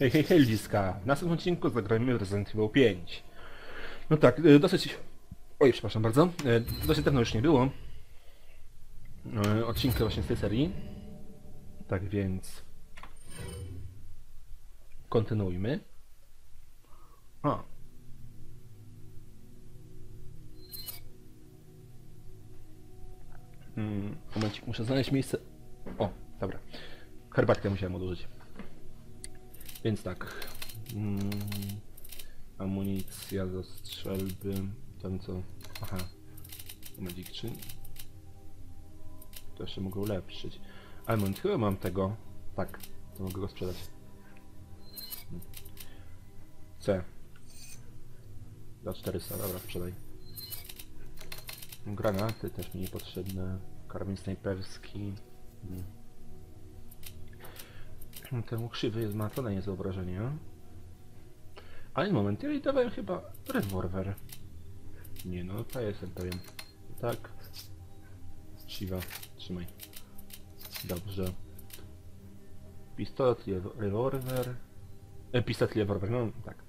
Hej, hej, hej, Liska. W następnym odcinku zagrajmy Resident Evil 5. No tak, e, dosyć... Oj, przepraszam bardzo. E, Dosyć dawno już nie było e, odcinka właśnie z tej serii. Tak więc... Kontynuujmy. A. Mm, momencik, muszę znaleźć miejsce... O, dobra. Herbatkę musiałem odłożyć. Więc tak. Mm, amunicja do strzelby. Ten co. Aha. Magic czy. To jeszcze mogę ulepszyć. Ale moment, chyba mam tego. Tak, to mogę go sprzedać. C. Za 400, dobra, sprzedaj. Granaty też mi niepotrzebne. Karabin snajperski. Hmm. Temu krzywy jest ma to na nie wyobrażenie. Ale moment, ja jej dawałem chyba rewolwer. Nie no, to jestem pewien. Tak. Shiva, trzymaj. Dobrze. Pistolet, rewolwer. E, pistolet rewolwer, no tak.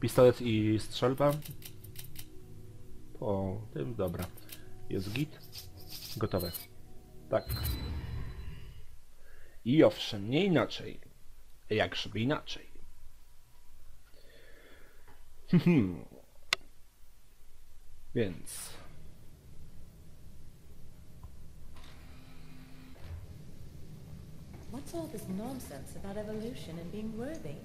Pistolet i strzelba. Po tym, dobra. Jest git. Gotowe. Tak. I owszem, nie inaczej. Jakżeby inaczej. Więc... What's all this nonsense about evolution and being worthy?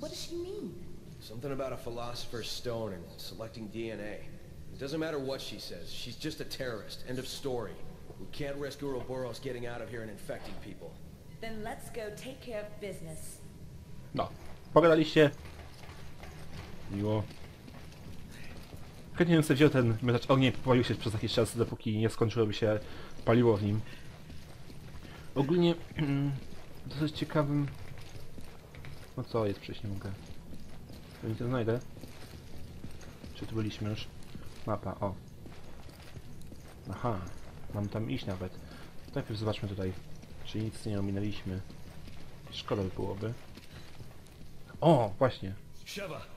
What does she mean? Something about a philosopher's stone and selecting DNA. It doesn't matter what she says. She's just a terrorist. End of story. We can't risk Ouroboros getting out of here and infecting people. Then let's go take care of business. No. Pogadaliście. Miło. Chętnie bym sobie wziął ten miotacz ognia i pobawił się przez jakiś czas, dopóki nie skończyłoby się paliwo w nim. Ogólnie dosyć ciekawym... No co jest, przecież nie mogę. To nie to znajdę. Czy tu byliśmy już? Mapa, o. Aha, mam tam iść nawet. Najpierw zobaczmy tutaj, czy nic nie ominęliśmy. Szkoda by byłoby. O, właśnie.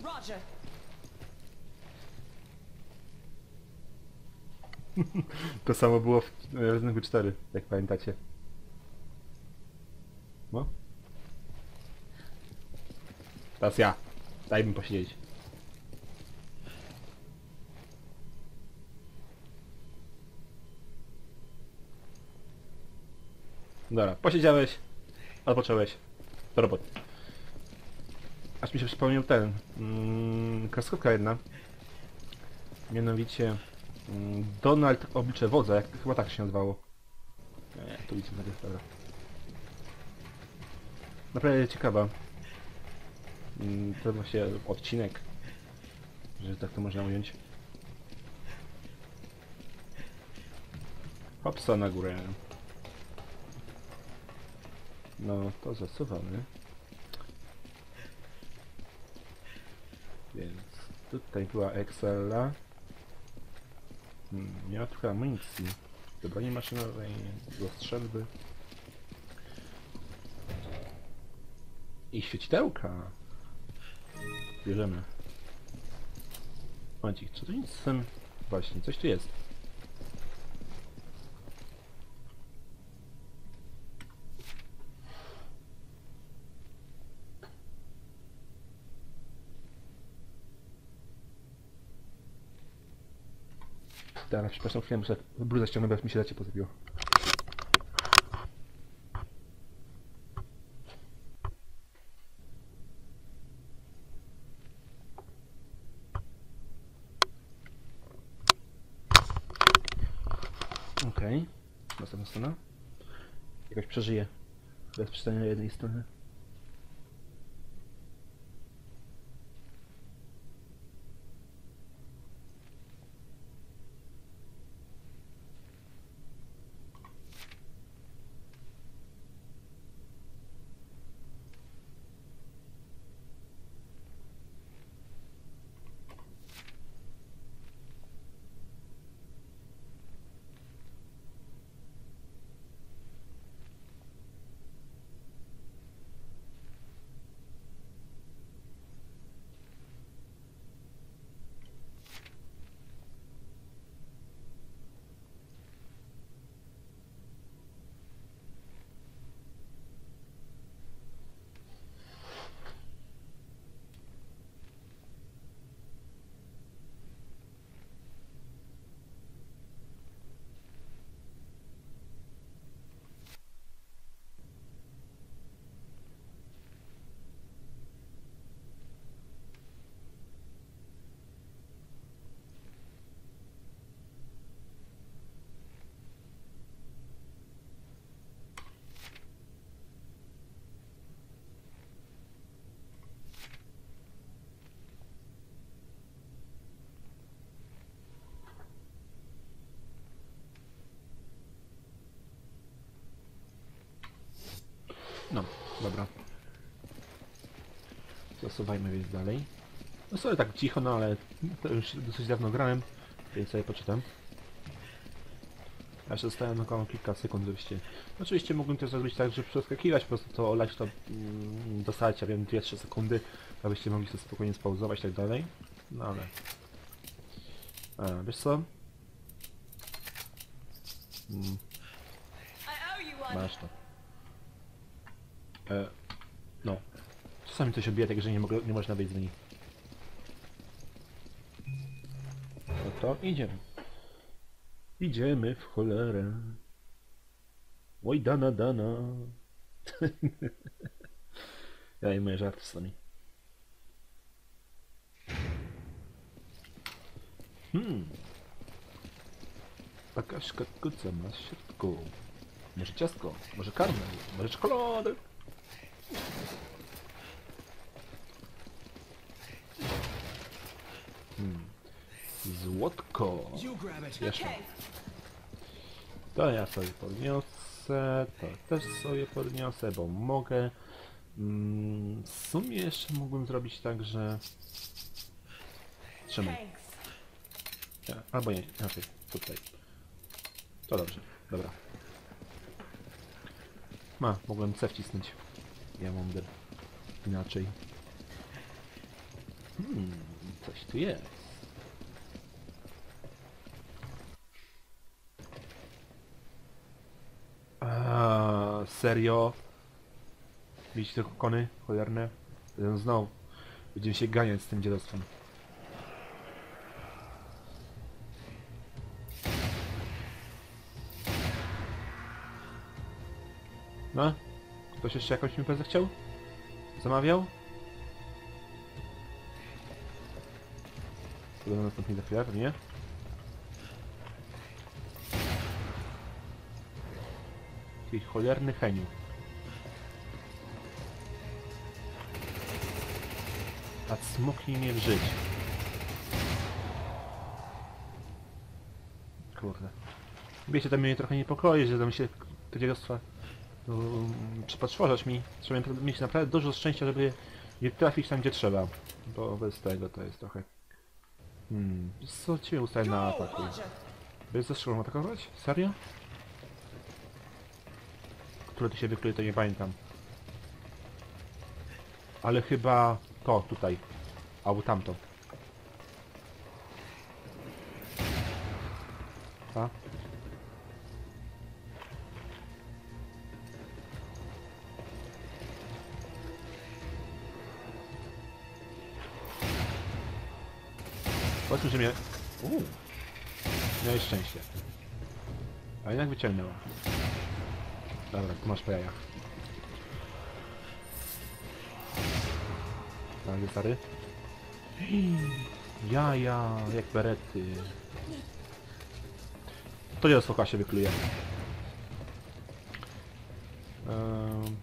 Roger! To samo było w Resident Evil 4, jak pamiętacie. No. Teraz ja. Daj mi posiedzieć. Dobra, posiedziałeś, odpocząłeś. Do roboty. Aż mi się przypomniał ten, mm, kreskówka jedna. Mianowicie mm, Donald Oblicze Wodza, jak chyba tak się nazywało. Nie, tu widzimy tego, dobra. Naprawdę ciekawa. Mm, To właśnie odcinek, że tak to można ująć. Hopsa na górę. No, to zasuwamy. Więc tutaj była Excela. Hmm, nie ma trochę amunicji. Do broni maszynowej, do strzelby. I świecidełka. Bierzemy. Momencik, czy to nic. Właśnie, coś tu jest. Teraz, przepraszam, chwilę muszę bluzę ściągnąć, bo mi się lecie pozypiło. Okej. Następna strona. Jakoś przeżyje. Bez przeczytania jednej strony. No, dobra. Zasuwajmy więc dalej. No sobie tak cicho, no ale to już dosyć dawno grałem, więc sobie poczytam. Ja jeszcze dostałem około kilka sekund, żebyście... Oczywiście mógłbym też zrobić tak, że przeskakiwać, po prostu to olać to mm, dostać, ja wiem, 2-3 sekundy, abyście mogli sobie spokojnie spauzować i tak dalej. No ale... A, wiesz co? Mm, masz to. E, no. Czasami coś odbija tak, że nie, mogę, nie można wyjść z menu. No to idziemy. Idziemy w cholerę. Oj, dana, dana. ja i moje żarty sami. Hmm. Pakaszka kuca ma w środku. Może ciastko, może karmel, może czekoladę. Hmm. Złotko. Jeszcze. To ja sobie podniosę, to też sobie podniosę, bo mogę. Mm, w sumie jeszcze mógłbym zrobić tak, że... Trzymaj. Albo nie, inaczej, tutaj. To dobrze, dobra. Ma, mogłem C wcisnąć. Ja mam der. Inaczej. Hmm, coś tu jest. A, serio? Widzicie te kokony cholerne? Jeden znowu. Będziemy się ganiać z tym dziadostwem. No? Ktoś jeszcze jakąś imprezę chciał? Zamawiał? To do następnej za chwilę, pewnie. Taki cholerny heniu. A smoknij mnie w żyć. Kurde. Wiecie, to mnie trochę niepokoi, że tam się te dziadostwa um, przypatrzyłaś mi. Trzeba mieć naprawdę dużo szczęścia, żeby nie trafić tam, gdzie trzeba. Bo bez tego to jest trochę... Hmm, co cię ustaje na ataku? Bez zastrzelą atakować? Serio? Które tu się wykryje, to nie pamiętam. Ale chyba to tutaj. Albo tamto. A? Powiedzmy, że mnie... Uuu. Miałeś szczęście. A jednak wyciągnęła. Dobra, tu masz po jajach. Tak, stary. Jaja, jak berety. To nie z się wykluje. Um,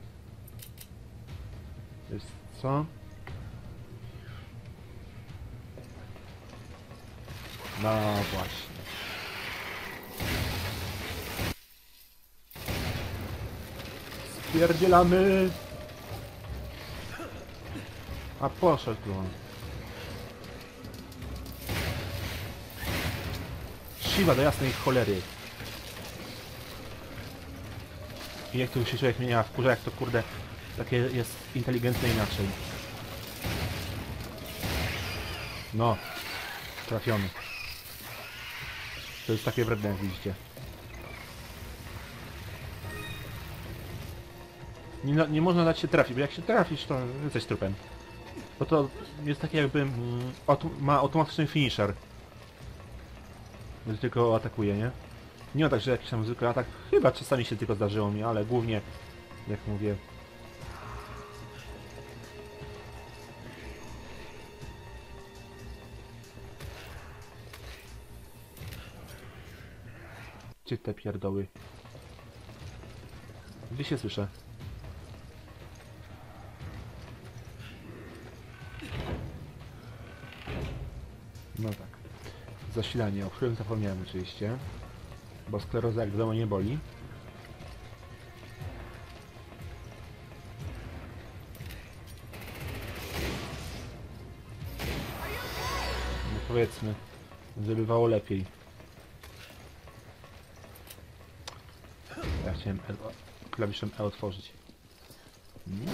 jest co? No właśnie. Spierdzielamy! A poszedł on. Siwa do jasnej cholery. I jak to się człowiek zmienia wkurza, jak to kurde takie jest inteligentne inaczej. No. Trafiony. To jest takie wredne, widzicie. Nie, na- nie można dać się trafić, bo jak się trafisz, to jesteś trupem. Bo to jest takie jakby... Mm, ma automatyczny finisher. Gdy tylko atakuje, nie? Nie ma tak, że jakiś tam zwykły atak. Chyba czasami się tylko zdarzyło mi, ale głównie, jak mówię... Gdzie te pierdoły? Gdzie się słyszę? zasilanie, o którym zapomniałem oczywiście, bo skleroza jak wiadomo nie boli. No powiedzmy, bywało lepiej. Ja chciałem klawiszem E otworzyć. Mm.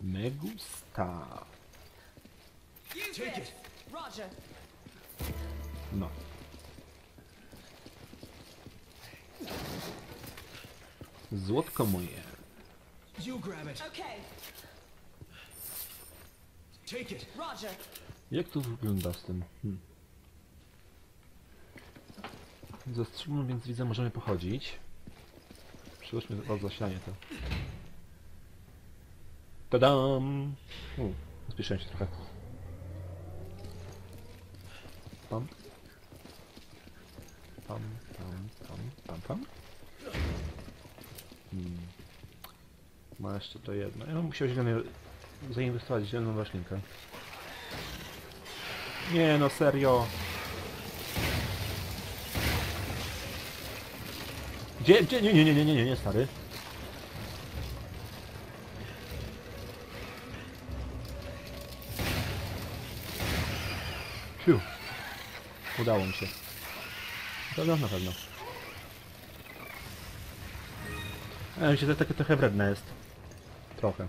Me gusta. Take it. Roger. No. Złotko moje. You grab it. Okay. Take it. Roger. Jak to wygląda z tym? Hmm. Zastrzygnął, więc widzę, możemy pochodzić. Przyłóżmy o zasilanie to. Tadam! U, Spieszyłem się trochę. Pam. Pam, pam, pam, pam, pam. Hmm. Ma jeszcze to jedno. Ja bym musiał zielony, zainwestować w zieloną roślinkę. Nie no, serio. Gdzie, gdzie, nie, nie, nie, nie, nie, nie, nie, stary. Fiu. Udało mi się. To na pewno. Ale mi się to takie trochę wredne jest. Trochę.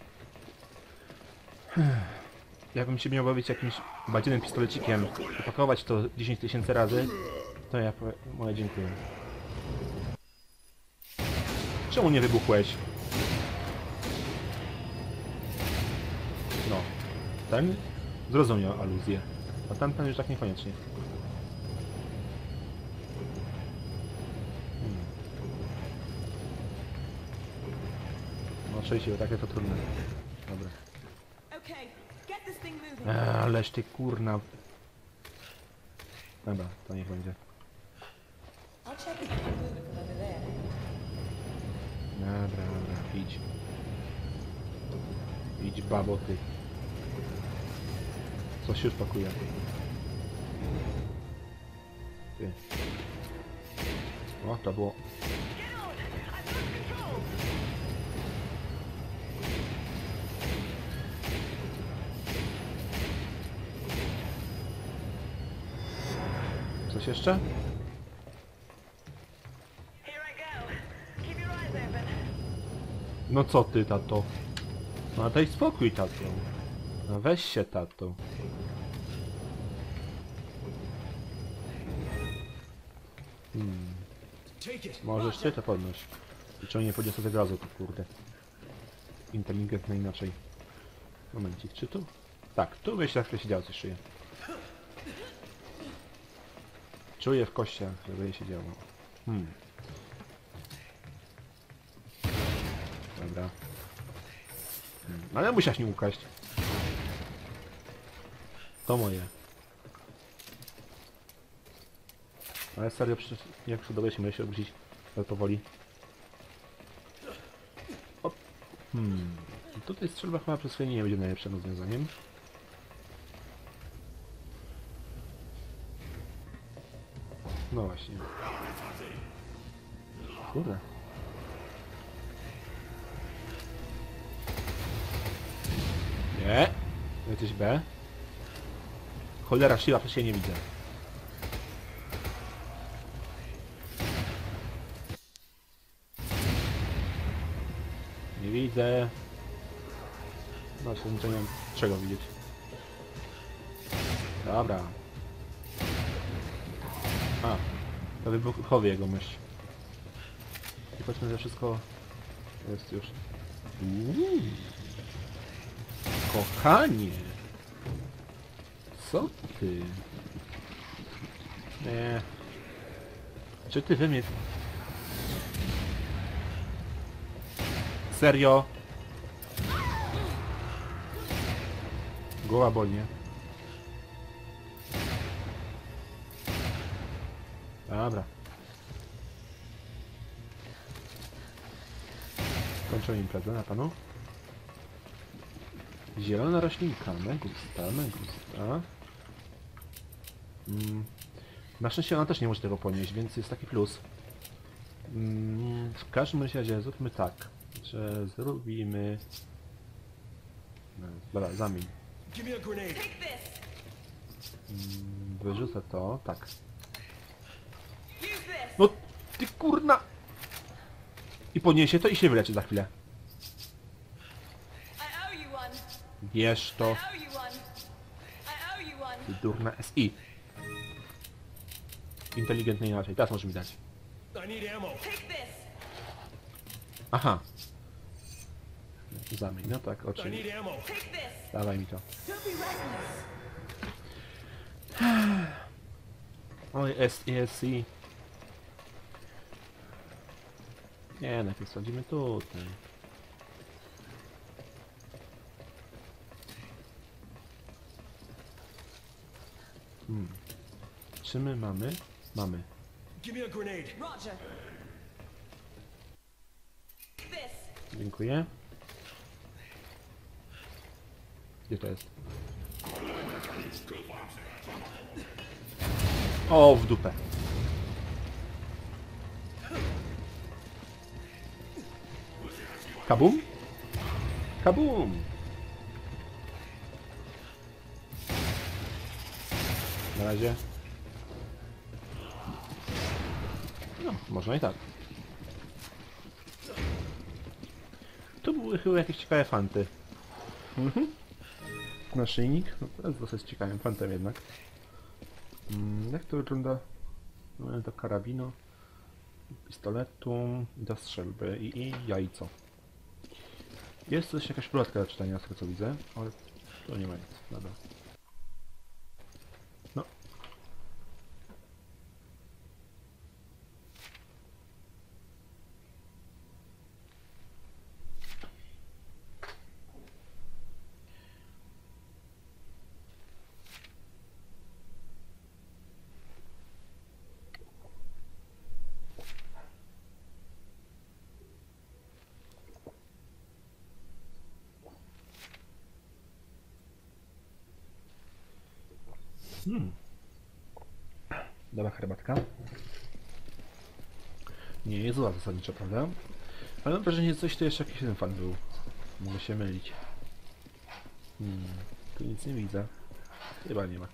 Jakbym się miał bawić jakimś badzienym pistolecikiem i pakować to 10 tysięcy razy, to ja powie... moje dziękuję. Czemu nie wybuchłeś? No. Ten zrozumiał aluzję, a tamten już tak niekoniecznie. Oczywiście, bo takie to trudne. Dobra. Eee, ależ ty kurna. Dobra, to niech będzie. Dobra, dobra, idź. Idź babo ty. Coś już pakuje. Ty. O, to było. Jeszcze? No co ty, tato? No daj spokój, tato. No weź się, tato. Hmm, możesz ty to podnieść. I czemu nie podniosę tego razu, to kurde. Inteligentne inaczej. Momencik, czy tu? Tak, tu myślę, że się działo szyję. Czuję w kościach, że będzie się działo. Hmm. Dobra. Hmm. Ale musiałeś mi ukraść. To moje. Ale serio, jak przodowałeś się się obrócić tak powoli. Hmm. Tutaj strzelba chyba przez chwilę nie będzie najlepszym rozwiązaniem. No właśnie. Kurde. Nie. Jesteś B. Cholera, siła, to się nie widzę. Nie widzę. No, się nie wiem czego widzieć. Dobra. A, to wybuchowy jego myśl. I patrzmy, że wszystko jest już... Uuu. Kochanie! Co ty? Nie. Czy ty mnie... Serio? Głowa boli, nie? Kończę imprezę na panu. Zielona roślinka, megusta, megusta. Mm. Na szczęście ona też nie może tego ponieść, więc jest taki plus. Mm, w każdym razie zróbmy tak, że zrobimy... No, Dobra, zamień. Mm, Wyrzucę to, tak. No ty kurna! I podniesie to i się wyleczy za chwilę. Bierz to, ty durna SI. Inteligentnie inaczej, teraz możesz mi dać. Aha. Zamień, no tak, oczywiście. Dawaj mi to. Oj, SI. Nie, najpierw sadzimy tutaj. Hmm. Czy my mamy? Mamy. Give me a grenade. Roger. This. Dziękuję. Gdzie to jest? O, w dupę. Kabum? Kabum! Na razie. No, można i tak. Tu były chyba jakieś ciekawe fanty. Mhm. Naszyjnik? No to jest dosyć ciekawym fantem jednak. Mm, jak to wygląda? No, do karabinu, pistoletu, do strzelby i, i jajco. Jest też jakaś plotka do czytania z tego co widzę, ale to nie ma nic. Dobra. No. Dobra herbatka. Nie jest zła zasadniczo, prawda? Ale mam wrażenie, że coś tu jeszcze jakiś jeden fan był. Mogę się mylić. Hmm, tu nic nie widzę. Chyba nie ma.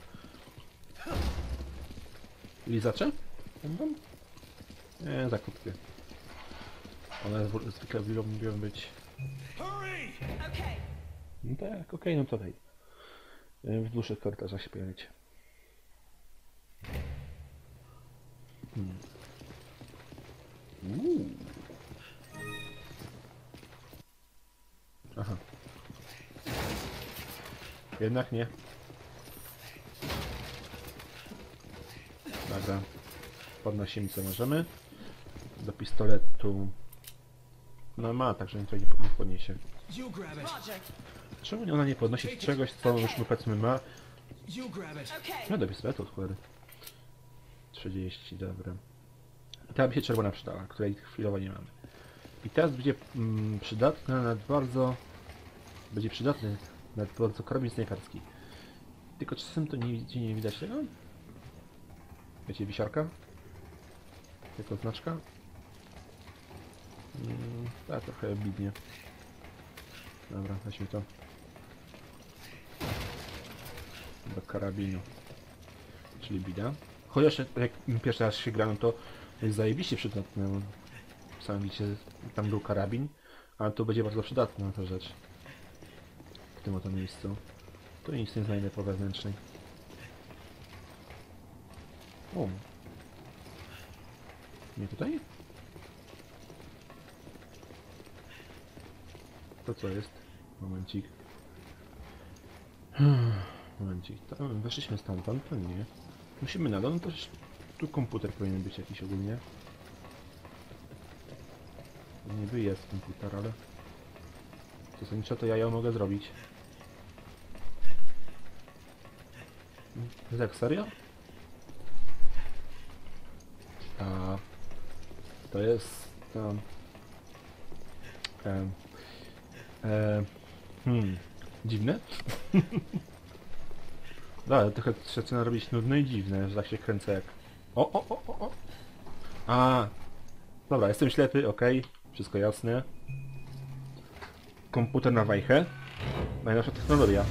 Lizacze? Będą? Nie, za krótkie. One zwykle lubią być... Okay. No tak, okej, no to daj. Y, W dłuższych korytarzach się pojawić. Uuu. Aha. Jednak nie. Dobra. Podnosimy co możemy. Do pistoletu. No ma, także niczego nie nie podniesie. Czemu ona nie podnosi czegoś, co już powiedzmy ma? No do pistoletu od cholery. 30, dobra. I ta by się czerwona przydała, której chwilowo nie mamy. I teraz będzie mm, przydatna nad bardzo... Będzie przydatny nad bardzo karabin snajperski. Tylko czasem to nie, nie widać tego? Wiecie, wisiarka? Jako znaczka? Mm, tak, trochę bidnie. Dobra, weźmy to. Do karabinu. Czyli bida. Chociaż jak pierwszy raz się grałem, to jest zajebiście przydatne. Sam widzicie, tam był karabin, a tu będzie bardzo przydatna ta rzecz. W tym oto miejscu. Tu nic nie znajdę po wewnętrznej. O. Nie tutaj? To co jest? Momencik. Momencik. Tam weszliśmy stamtąd, to nie. Musimy na dół, no to tu komputer powinien być jakiś ogólnie. Niby jest komputer, ale... Zasadniczo to ja ją mogę zrobić. Tak, serio? A... To jest... Um, e, hmm... Dziwne? Dobra, trochę się zaczyna robić nudne i dziwne, że tak się kręcę jak... O, o, o, o, o! A, Dobra, jestem ślepy, okej. Wszystko jasne. Komputer na wajchę. Najnowsza technologia.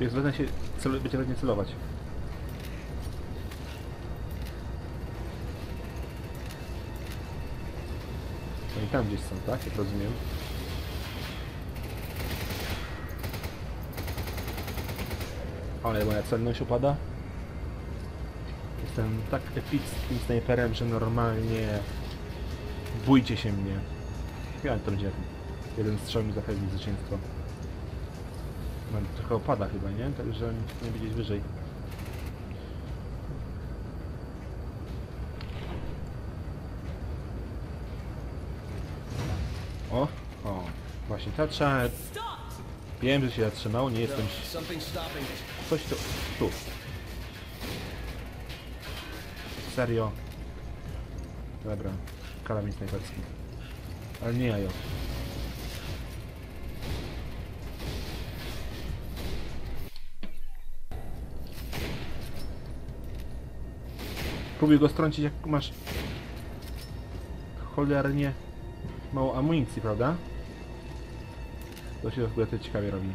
Jak zwykle się celu, będzie pewnie celować. No i tam gdzieś są, tak? Jak rozumiem. Ale moja celność upada. Jestem tak epickim snajperem, że normalnie... Bójcie się mnie. Ja to będzie jeden strzał mi zapewni zwycięstwo. Trochę opada chyba, nie? Także nie widzieć wyżej. O, o, właśnie ta trzeba... Wiem, że się zatrzymało, nie jestem... Coś tu... tu. Serio? Dobra, karabin snajperski. Ale nie jajo. Próbuję go strącić jak masz... Cholernie... Mało amunicji, prawda? To się w ogóle ciekawie robi.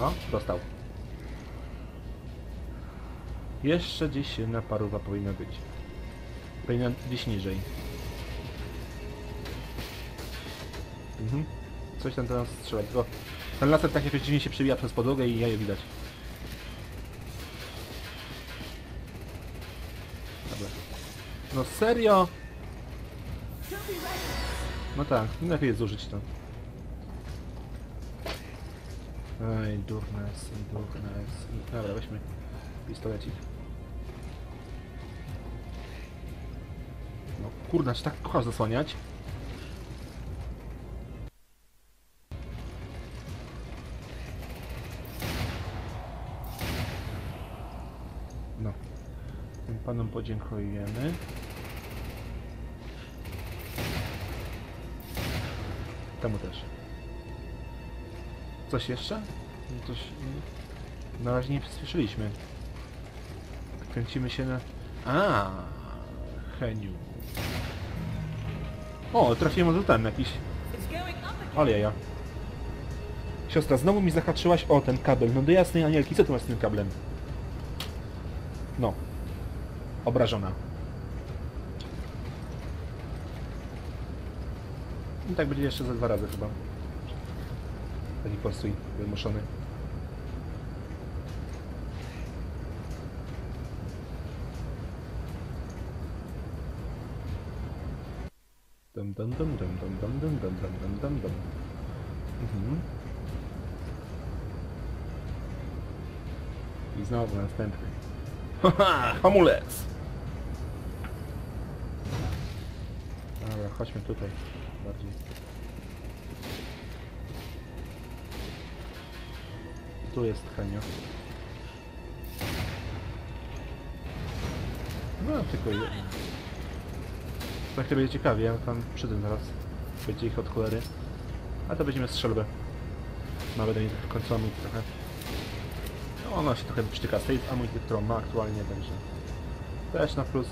O, dostał. Jeszcze gdzieś jedna paruwa powinna być. Powinna gdzieś niżej. Mhm. Coś tam teraz strzela, tylko ten laser tak dziwnie się przebija przez podłogę i jaje widać. Dobra. No serio? No tak, lepiej zużyć to. Ej, durnes, i durnes. I... Dobra, weźmy pistolecik. No kurna, czy tak kochasz zasłaniać? No. Tym panom podziękujemy. Temu też. Coś jeszcze? No Coś... Na razie nie słyszeliśmy. Kręcimy się na... A, Heniu. O, trafiłem od tam jakiś... Ale ja. Siostra, znowu mi zahaczyłaś o ten kabel. No do jasnej anielki, co ty masz z tym kablem? No. Obrażona. I tak będzie jeszcze za dwa razy chyba. Taki postój wymuszony. Dum dum dum dum dum dum dum dum dum dum dum dum. Mhm. I znowu następny. Haha, hamulec! Dobra, chodźmy tutaj bardziej. Tu jest Henio. No, tylko jeden. Tak to będzie ciekawie, ja tam przy tym zaraz. Będzie ich od cholery. A to będziemy strzelbę. Mamy do nich końcu amunicji trochę. No, ona się trochę przytyka z tej amunicji, którą ma aktualnie, także... Też na plus.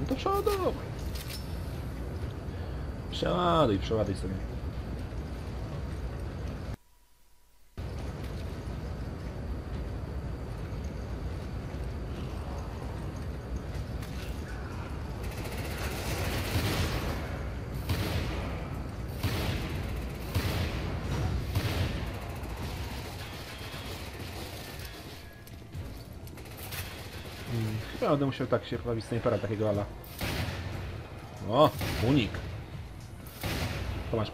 No to przeładuj! Przeładuj, przeładuj sobie. Chyba będę musiał tak się pobawić snajpera takiego ala. O, unik. To masz.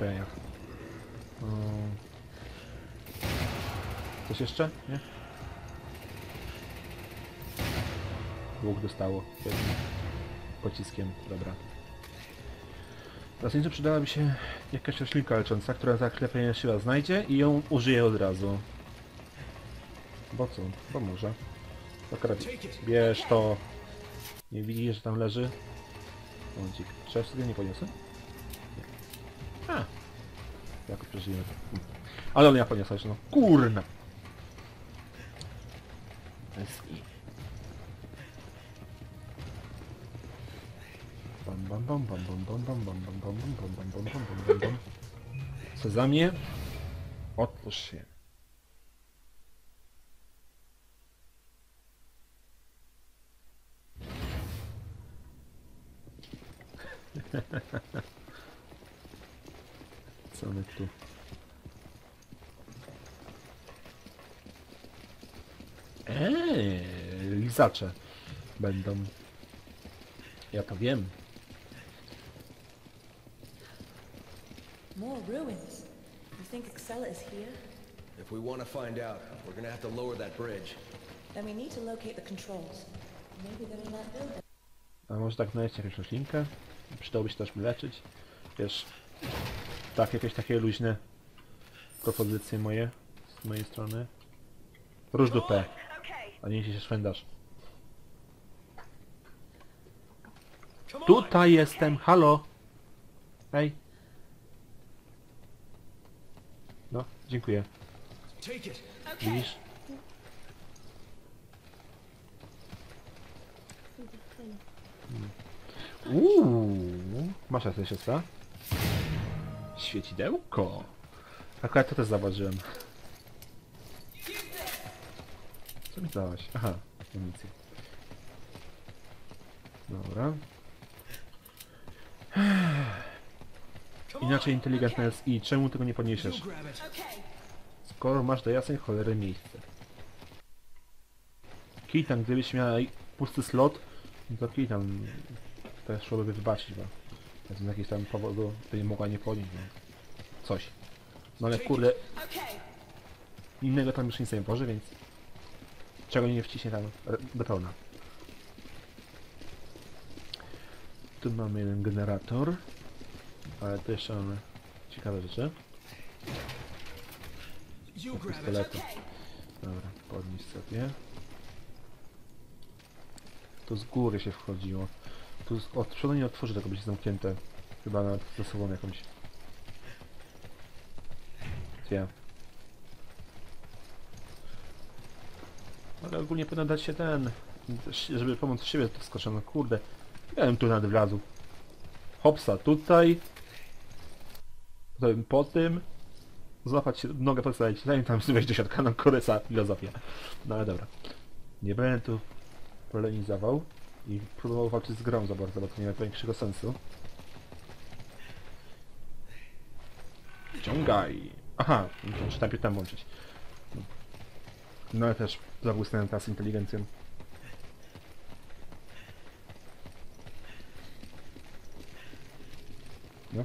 Coś jeszcze? Nie? Łuk dostało. Pociskiem, dobra. Zasadniczo przydałaby się jakaś roślinka lecząca, która za chlepienie siła znajdzie i ją użyje od razu. Bo co? Bo może. Akurat bierz to. Nie widzisz, że tam leży? Momencik. Czy ja sobie nie poniosę? Nie. A. Jak przeżyjemy to. Hmm. Ale on ja poniosłeś, no. Kurna. Bez i. Bam bam bam bam bam bam bam bam bam bam bam bam bam bam bam bam bam Sezamie. Otwórz się. Co my tu? Eee, lizacze będą. Ja to wiem. More ruins. You think Excella is here? If we want to find out, we're gonna have to lower that bridge. Then we need to locate the controls. Maybe they're in that building. A może tak znaleźć jakąś roślinkę? Przydałoby się też leczyć. Wiesz, tak, jakieś takie luźne propozycje moje, z mojej strony. Róż dupę, Okay. a nie się on! Tutaj jestem, halo! Hej. No, dziękuję. Widzisz? Uuu, masz jakieś siostra? Świecidełko. Akurat to też zauważyłem. Co mi dałaś? Aha, amunicję. Dobra. Inaczej inteligentne jest i czemu tego nie podniesiesz? Skoro masz do jasnej cholery miejsce. Kitan, gdybyś miała i- pusty slot, to Kitan też szłoby wybaczyć, bo z jakiegoś tam powodu by nie mogła nie podnieść, no. Coś. No ale kurde, innego tam już nic nie może, więc czego nie wciśnie tam do pełna. Tu mamy jeden generator, ale tu jeszcze mamy ciekawe rzeczy. Pistoletu. Dobra, podnieś sobie. Tu z góry się wchodziło. Tu od przodu nie otworzy tego, będzie zamknięte. Chyba nad zasobą jakąś. Gdzie? Ale ogólnie powinno dać się ten, żeby pomóc siebie to skoszono. Kurde, ja bym tu nawet wlazł. Hopsa tutaj. Potem po tym. Złapać się, nogę postawić, zanim tam wejść do środka, no korysa, filozofia. No ale dobra. Nie będę tu polemizował i próbował walczyć z grą za bardzo, bo to nie ma większego sensu. Ciągaj! Aha, muszę najpierw tam włączyć. No ale też zabłysnąłem teraz inteligencją. No.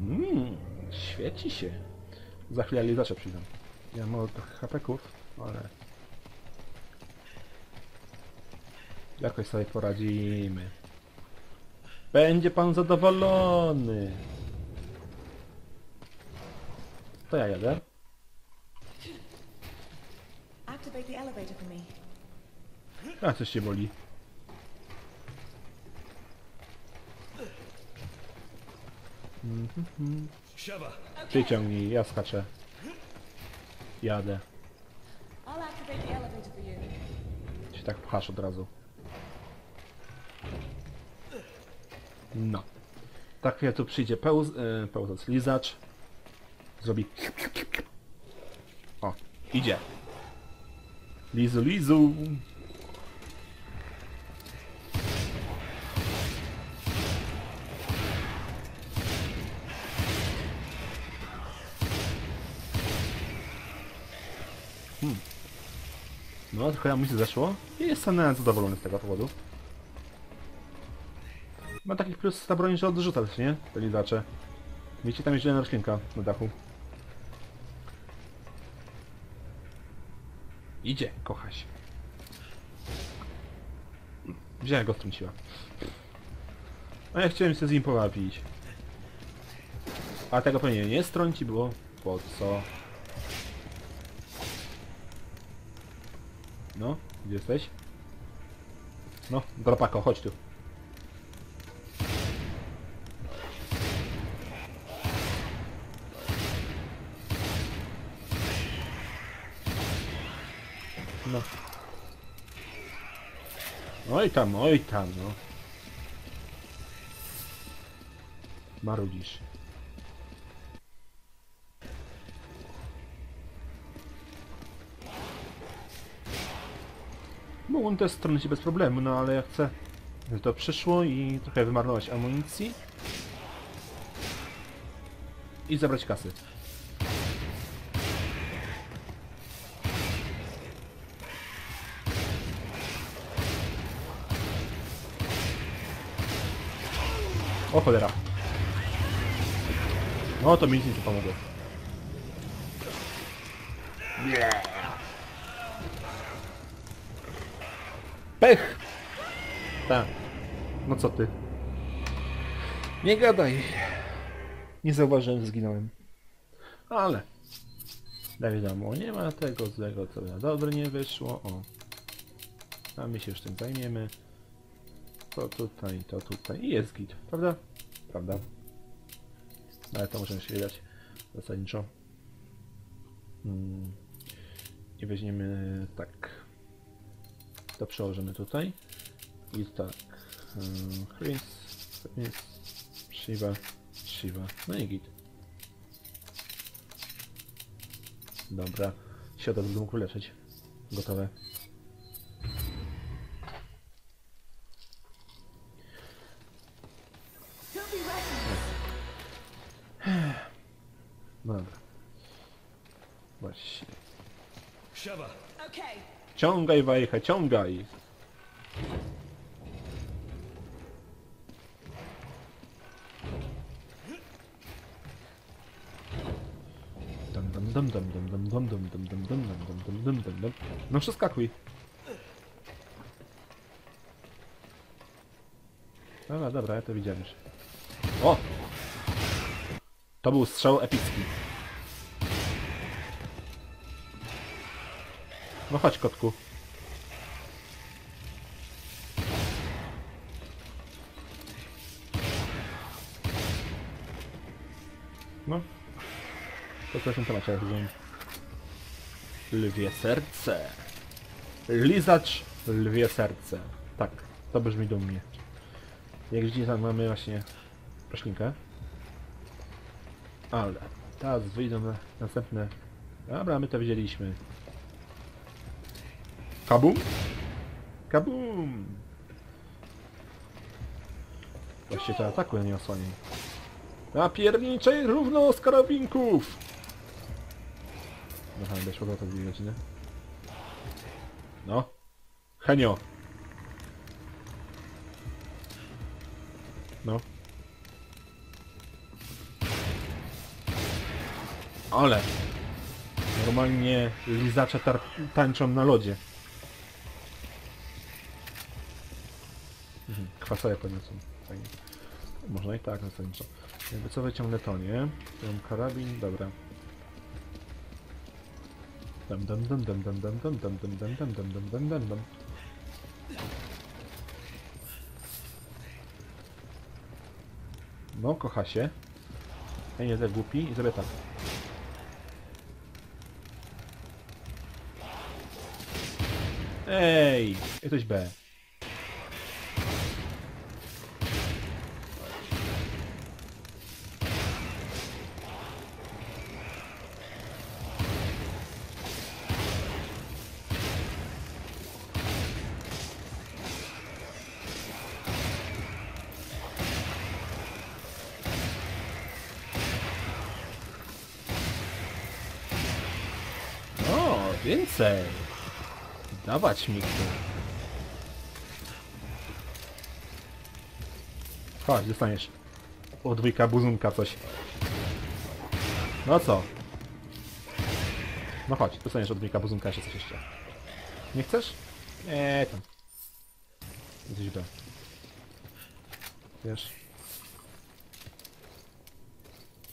Mmm, świeci się. Za chwilę lizacze przyjdą. Ja mam trochę hapeków, ale... Jakoś sobie poradzimy. Będzie pan zadowolony. To ja jadę. Activate the elevator for me. A, coś cię boli. Sheva. Przyciągnij, ja skaczę. Jadę. I'll activate the elevator for you. Się tak pchasz od razu. No. Tak chwilę tu przyjdzie pełz, e, pełzac, lizacz. Zrobi... O, idzie. Lizu, lizu. No, trochę amunicji zeszło i jestem zadowolony z tego powodu. Ma takich plus ta broń, że odrzuca nie? Te lidacze. Wiecie, tam jest zielona roślinka na dachu. Idzie, kocha się. Wziąłem go strąciła. A ja chciałem się z nim pobawić. A tego pewnie nie strąci, było po co? No, gdzie jesteś? No, dropako, chodź tu. No. Oj tam, oj tam, no. Marudzisz. Mogłem też stronić bez problemu, no ale ja chcę, żeby to przyszło i trochę wymarnować amunicji. I zabrać kasy. O cholera. No to mi nic nie pomogło. Pech! Tak. No co ty? Nie gadaj. Nie zauważyłem, że zginąłem. Ale. Daj wiadomo, nie ma tego złego, co na dobre nie wyszło. O. A my się już tym zajmiemy. To tutaj, to tutaj. I jest git, prawda? Prawda. Ale to możemy się dać zasadniczo. Hmm. I weźmiemy tak. To przełożymy tutaj. I tak. Hmm, Chris, Chris, Shiva, Shiva. No i git. Dobra. Siada będę mógł leczyć. Gotowe. No dobra. Właśnie. Ciągaj wajchę, ciągaj! Przeskakuj. Dobra, dobra, ja to widziałem już. O! To był strzał epicki. No chodź kotku. No. To w tym temacie rozumiem. Lwie serce. Lizacz lwie serce. Tak, to brzmi dumnie. Jak widzicie tam mamy właśnie roślinkę. Ale teraz wyjdą na następne. Dobra, my to widzieliśmy. Kabum? Kabum! Właściwie to ataku, a nie osłaniaj. Napierniczej równo z karabinków! Aha, będę szło to dwie godziny. No. Henio! No. Ale! Normalnie lizacze tańczą na lodzie. Mhm, Kwasoje podniosą. Fajnie. Można i tak zasadniczo. Jakby co wyciągnę to, nie? Mam karabin, dobra. Dam dam dam dam dam dam dam dam dam dam dam dam dam dam dam. No, kocha się. Ja nie jestem głupi i zrobię tak. Ej! Jesteś B. O, więcej! Dawać mi tu. Chodź, dostaniesz. O, dwójka buzunka coś. No co? No chodź, dostaniesz od dwójka buzunka jeszcze coś jeszcze. Nie chcesz? Nie, tam. Jesteś B. Wiesz.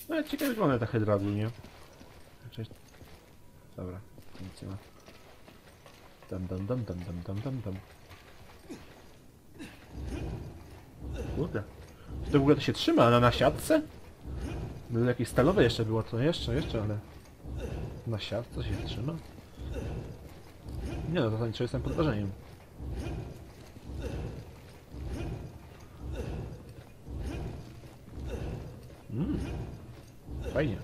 No, ale ciekawie wygląda ta hydra. Cześć. Dobra, ma. Dam dam dam dam dam dam dam dam. Kurde. To w ogóle to się trzyma, ale na siatce? No jakieś stalowe jeszcze było, to jeszcze, jeszcze, ale... Na siatce się trzyma? Nie no, zasadniczo jestem pod wrażeniem. Mm. Fajnie.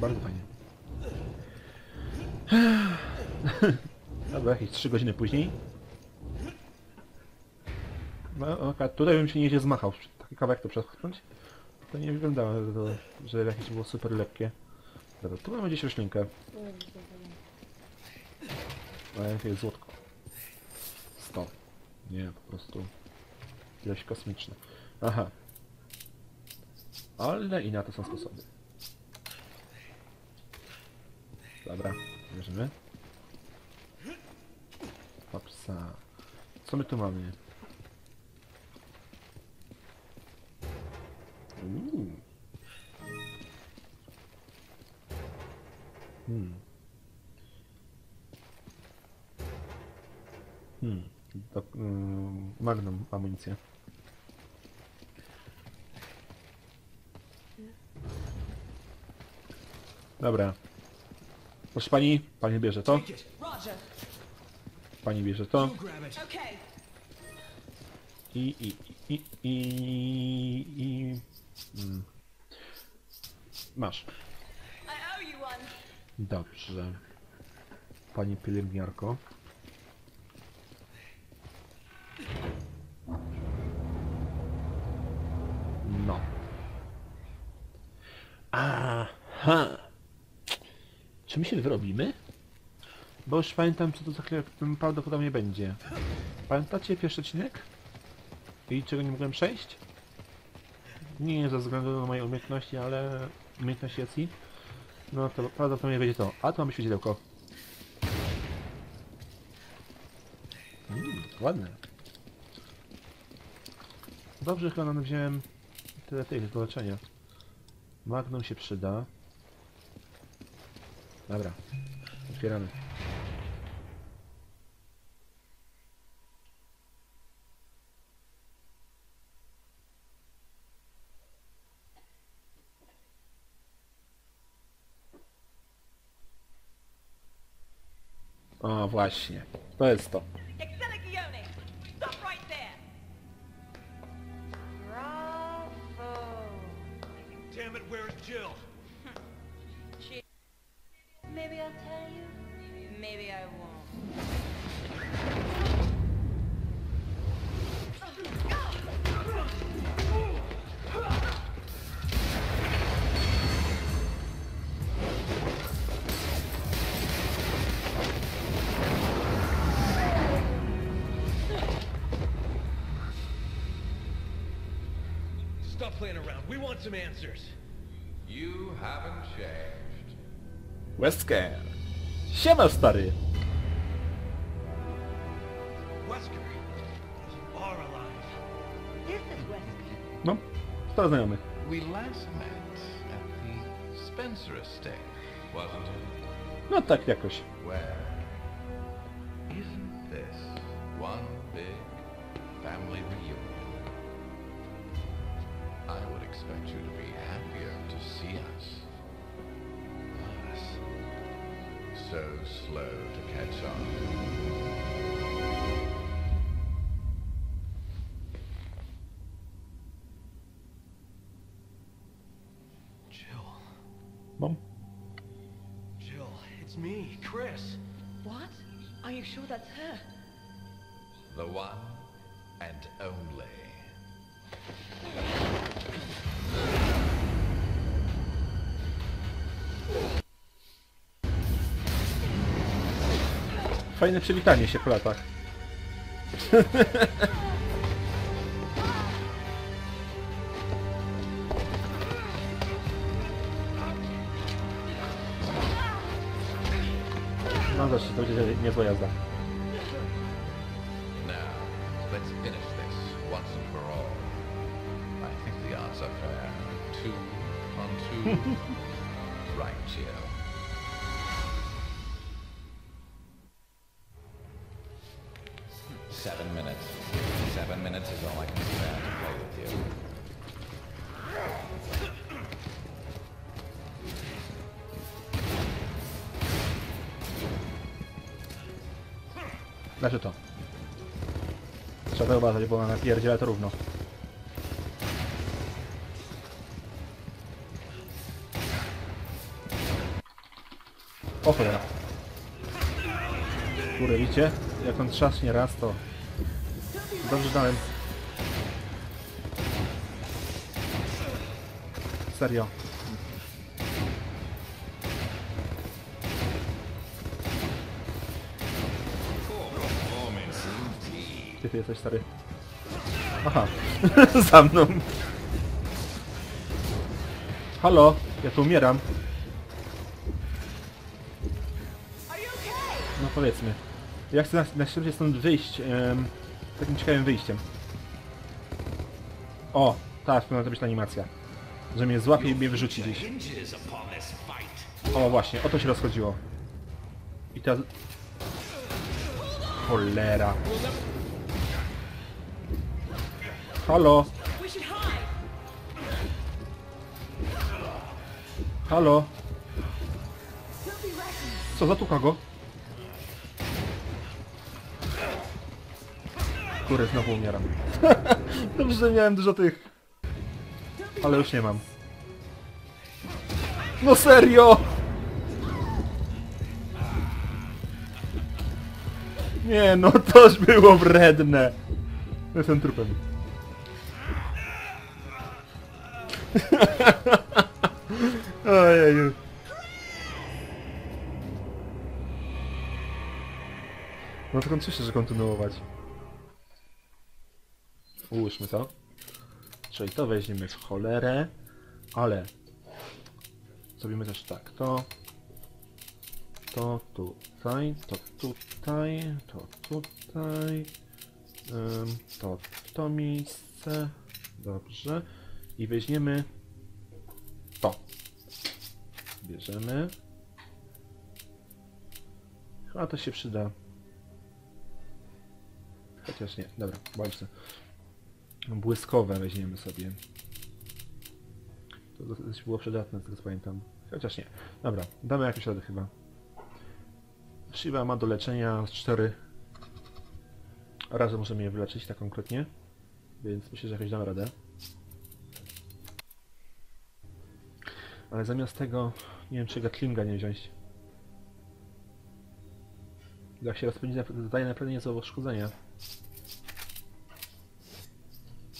Bardzo fajnie. Dobra, jakieś 3 godziny później. No, okej, tutaj bym się nieźle zmachał. Taki kawałek to przepchnąć. To nie wyglądało, że, jakieś było super lekkie. Dobra, tu mamy gdzieś roślinkę. Ale jakie jest złotko. 100. Nie, po prostu ilość kosmiczna. Aha. Ale i na to są sposoby. Dobra, bierzemy. Hopsa. Co my tu mamy? Hmm. Hmm. Do, ym, magnum amunicja. Dobra. Proszę pani, pani bierze to, pani bierze to i i i i i mm. masz. Dobrze. Pani pielęgniarko. No. Aha. Czy my się wyrobimy? Bo już pamiętam, co to za chwilę prawdopodobnie będzie. Pamiętacie pierwszy odcinek? I czego nie mogłem przejść? Nie ze względu na moje umiejętności, ale umiejętności Jacji. No to prawdopodobnie będzie to. A tu mamy świecidełko. Mm, ładne. Dobrze chyba nam wziąłem tyle tych do. Magnum się przyda. Dobra. Otwieramy. O, właśnie. To jest to. Some answers. You haven't changed. Wesker. Siema stary. Wesker, you are alive. This is Wesker. No, stary znajomy. We last met at the Spencer estate, wasn't it? No tak jakoś. Fajne przywitanie się po latach. No zresztą, to będzie niezła jazda. Now, let's finish this once and for all. I think the odds are fair. Two on two. sprowadzać, bo ona napierdziela to równo. O cholera. Kurde, widzicie? Jak on trzaśnie raz, to... Dobrze dałem. Serio. Gdzie ty jesteś, stary? Aha. Za mną. Halo? Ja tu umieram. No powiedzmy. Ja chcę na, na szybciej stąd wyjść em, takim ciekawym wyjściem. O, tak, powinna to być ta animacja. Że mnie złapie i mnie wyrzuci gdzieś. O właśnie, o to się rozchodziło. I teraz... Cholera. Halo? Halo? Co, zatuka go? Kurde, znowu umieram. Dobrze, że miałem dużo tych. Ale już nie mam. No serio! Nie, no to już było wredne. Jestem trupem. No to cieszę, że kontynuować. Ułóżmy to. Czyli to weźmiemy w cholerę, ale zrobimy też tak, to to tutaj, to tutaj, to tutaj, to w to miejsce, dobrze, i weźmiemy to. Bierzemy. Chyba to się przyda. Chociaż nie, dobra, bądźmy. Błyskowe weźmiemy sobie. To dosyć było przydatne, z tego pamiętam. Chociaż nie. Dobra, damy jakieś rady chyba. Shiba ma do leczenia 4 razy możemy je wyleczyć, tak konkretnie. Więc myślę, że jakoś damy radę. Ale zamiast tego, nie wiem czy Gatlinga nie wziąć. Jak się rozpędzi, zadaje naprawdę niezłe uszkodzenia.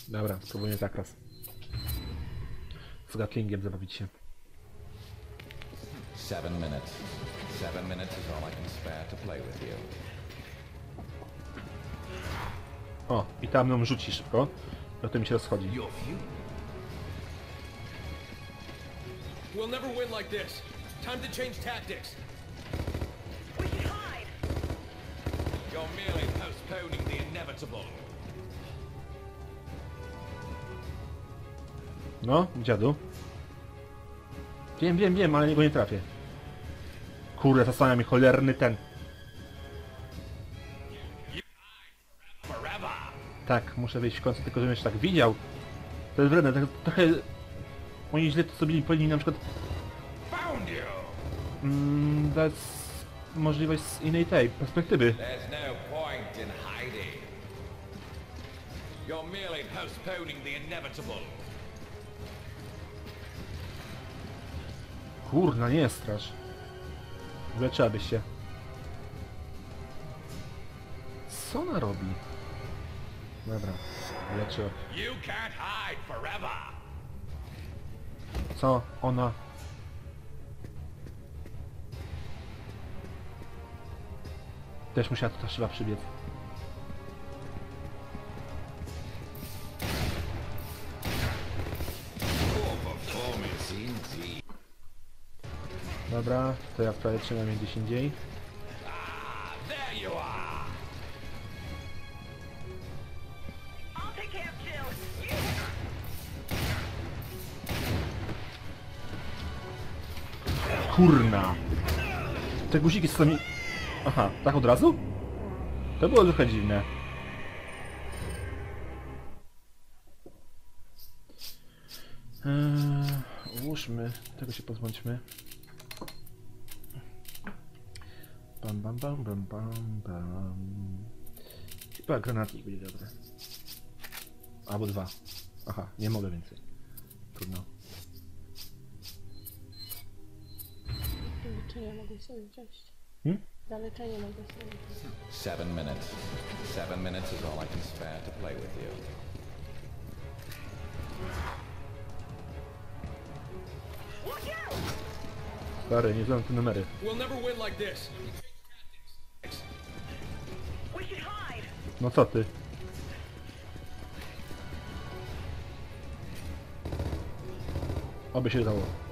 Dobra, spróbujmy tak raz. Z Gatlingiem zabawić się. Seven minutes. Seven minutes is all I can spare to play with you. O, i tam ją rzuci szybko. No to mi się rozchodzi. We'll never win like this. Time to change tactics. We should hide. You're merely postponing the inevitable. No, dziadu. Wiem, wiem, wiem, ale go nie trafię. Kurde, zasłania mi cholerny ten. Forever. Tak, muszę wyjść w końcu, tylko żebym jeszcze tak widział. To jest wredne, tak, trochę... Oni źle to sobie powinni na przykład mm, dać możliwość z innej tej perspektywy. No. You're merely postponing the inevitable. Kurna, nie strasz. Wyleczyłabyś się. Co ona robi? Dobra, leczyła. You can't hide forever. Co ona... Też musiała tu ta szyba przybiec. Dobra, to ja prawie przynajmniej gdzieś indziej. Kurna! Te guziki są mi... Aha, tak od razu? To było trochę dziwne. Eee, ułóżmy, tego się pozbądźmy. Bam, bam, bam, bam, bam, bam. Chyba granatnik będzie dobry. Albo dwa. Aha, nie mogę więcej. Trudno. Leczenia mogę sobie wziąć. Hmm? Za leczenie mogę sobie wziąć. Seven minutes. Seven minutes is all I can spare to play with you. Look out! Stary, nie znam te numery. We'll never win like this. We should hide. No co ty? Oby się dało.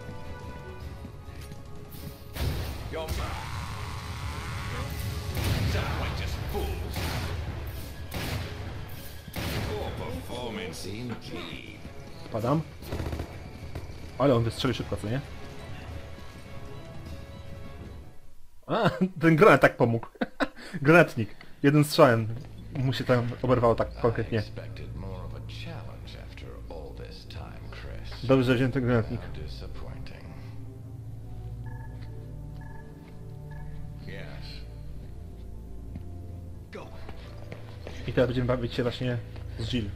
Padam. Ale on wystrzeli szybko, co nie? A, ten granat tak pomógł. Granatnik. Jeden strzałem mu się tam oberwało tak konkretnie. Dobrze, wziąłem ten granatnik. I teraz będziemy bawić się właśnie z Jill.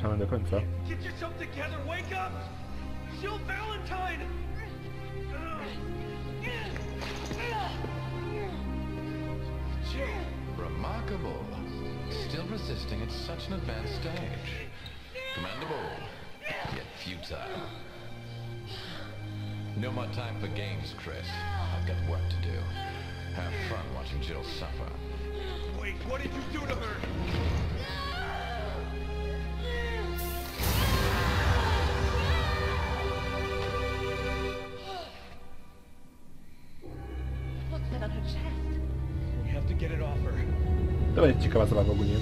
12 Jill! minut mamy do. Get yourself together, wake up! Jill Valentine! Jill! Remarkable. Still resisting at such an advanced stage. Commendable, yet futile. No more time for games, Chris. I've got work to do. Have fun watching Jill suffer. Wait, what did you do to her? To będzie ciekawa zabawa ogólnie.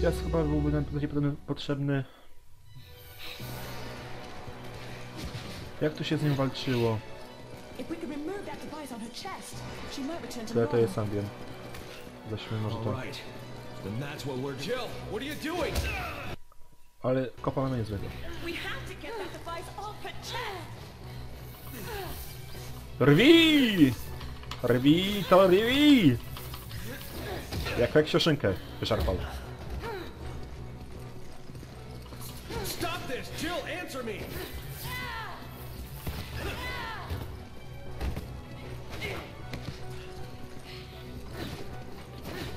Teraz chyba byłby nam prawdopodobnie potrzebny... Jak tu się z nim walczyło? Return to ja sam wiem. Weźmy może to. Ale kopa mamy niezłego. Rwi! Rwi to rwi! Jak jak sioszynkę wyszarpał. Stop this! Jill, answer me!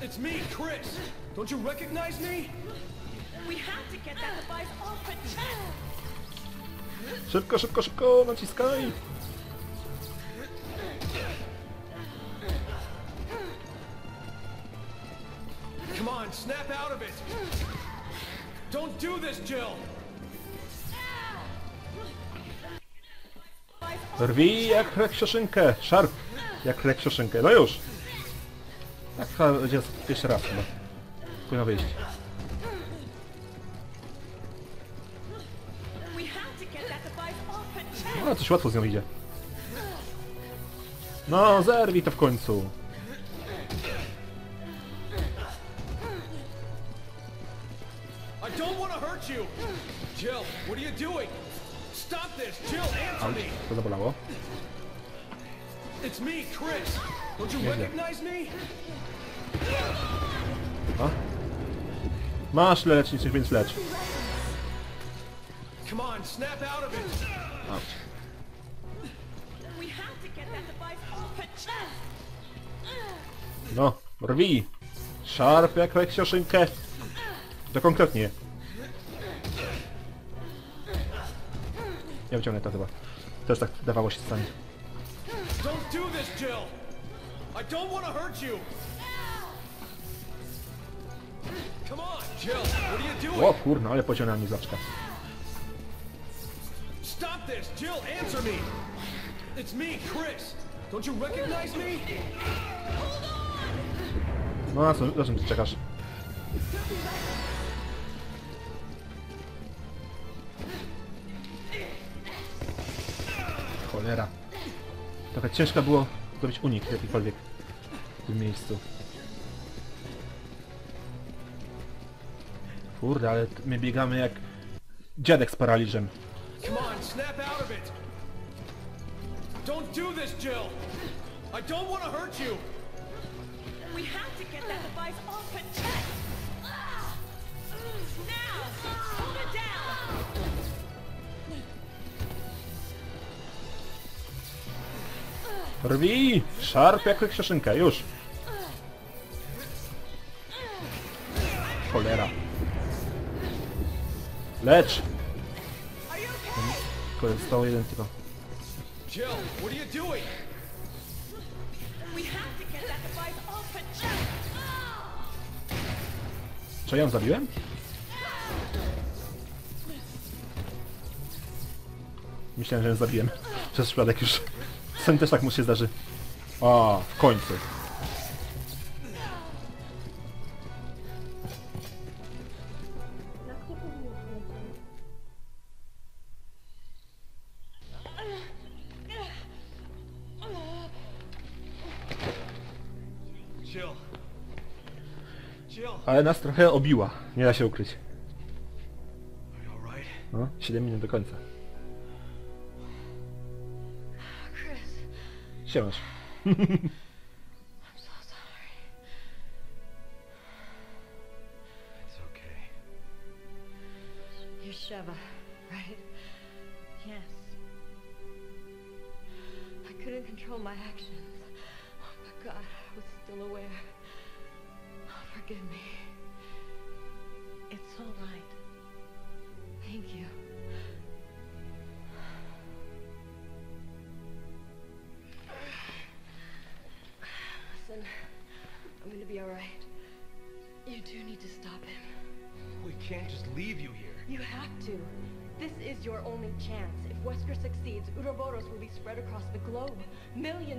It's me, Chris! Don't you recognize me? We have to get that device off her chest! Szybko, szybko, szybko, naciskaj! On, snap out of it! Don't do this, Jill! Rwi jak sioszynkę! Szarp! Jak sioszynkę. No już! Tak chyba będzie pierwszy raz chyba. Powinno wyjść. No, coś łatwo z nią idzie. No, zerwij to w końcu. Jill, what are you doing? Stop this! Jill, answer me! To. It's me, Chris! Don't you recognize me? O. Masz leczniczy, więc lecz. Come on, snap out of it! Auć. We have to get that device off her chest! No, rwi! Szarp jak jak sioszynkę. To konkretnie. Ja wyciągnę to chyba. Też tak dawało się stanie. Don't do this, Jill! I don't want to hurt you! Come on, Jill, what are you doing? O kurna, ale pociągnęła mi zaczka. Stop this! Jill, answer me! It's me, Chris! Don't you recognize me? No na co, na czym ty czekasz? Cholera. Trochę ciężko było zrobić unik jakikolwiek w tym miejscu. Kurde, ale my biegamy jak dziadek z paraliżem. Come on, snap out of it! Don't do this, Jill! I don't want to hurt you! We have to get that device off her chest! Rwi! Szarp jak krzeszynkę, już! Cholera. Lecz! Kurde, zostało jeden tylko. Jill, what are you doing? Czy ja ją zabiłem? Myślałem, że ją zabiłem. Przez przypadek już. Sen też tak mu się zdarzy. O, w końcu. Ale nas trochę obiła. Nie da się ukryć. No, 7 minut do końca. Siemasz.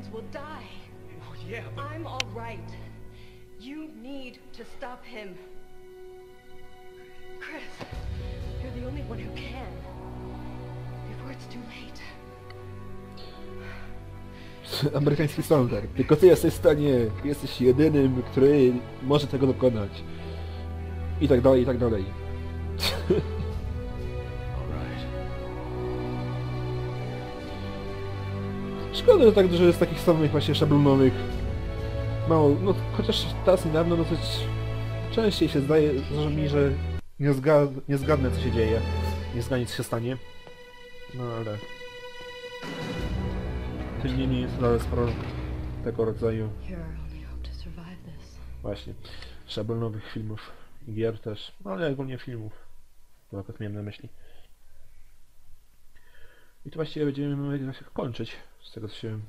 Millions will die. Oh, yeah, but... I'm all right. You need to stop him. Chris, you're the only one who can. Before it's too late. Amerykański standard. Tylko ty jesteś w stanie. Jesteś jedynym, który może tego dokonać. I tak dalej, i tak dalej. Szkoda, że tak dużo jest takich samych właśnie szablonowych. Mało, no chociaż teraz niedawno dosyć częściej się zdaje że mi, że nie, zga, nie zgadnę co się dzieje. Nie zgadnę co się stanie. No ale... Tym niemniej jest nadal sporo tego rodzaju właśnie szablonowych filmów i gier też, no ale ogólnie filmów. To akurat miałem na myśli. I to właściwie będziemy kończyć, z tego co się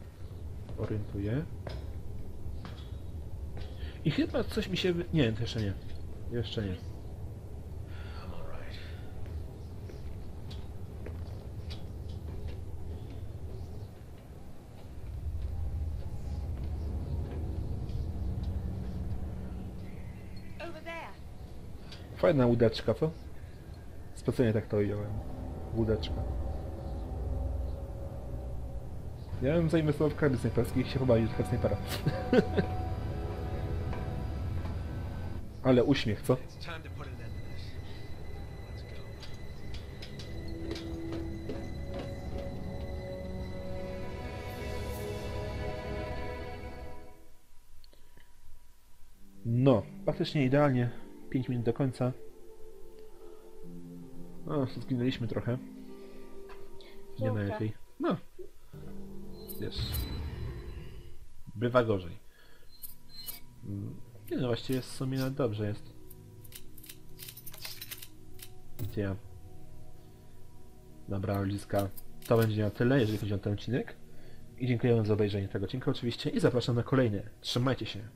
orientuję. I chyba coś mi się... wy- Nie, to jeszcze nie. Jeszcze nie. Fajna łódeczka, co? Specjalnie tak to ująłem. Łódeczka. Ja bym zainwestował w karby snajperskie i się pobawił trochę snajpera. Ale uśmiech, co? No, praktycznie idealnie. 5 minut do końca. No, zginęliśmy trochę. Nie najlepiej. No. Wiesz. Bywa gorzej. Nie no, właściwie w sumie nawet dobrze jest. Gdzie ja? Dobra, Liska. To będzie na tyle, jeżeli chodzi o ten odcinek. I dziękuję za obejrzenie tego odcinka oczywiście i zapraszam na kolejne. Trzymajcie się.